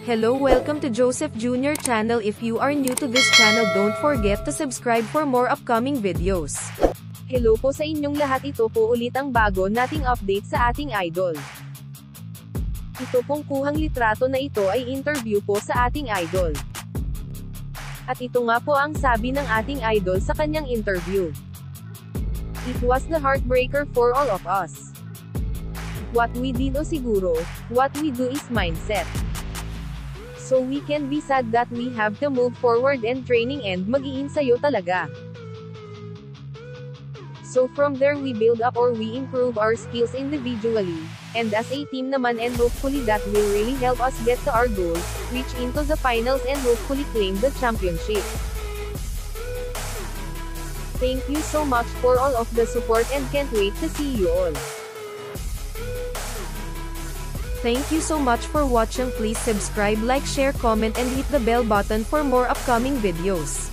Hello welcome to Joseph Jr. channel if you are new to this channel don't forget to subscribe for more upcoming videos. Hello po sa inyong lahat ito po ulit ang bago nating update sa ating idol. Ito pong kuhang litrato na ito ay interview po sa ating idol. At ito nga po ang sabi ng ating idol sa kanyang interview. It was the heartbreaker for all of us. What we did o siguro, what we do is mindset. So we can be sad that we have to move forward and training and mag-iinsayo talaga. So from there we build up or we improve our skills individually, and as a team naman and hopefully that will really help us get to our goals, reach into the finals and hopefully claim the championship. Thank you so much for all of the support and can't wait to see you all. Thank you so much for watching please subscribe like share comment and hit the bell button for more upcoming videos.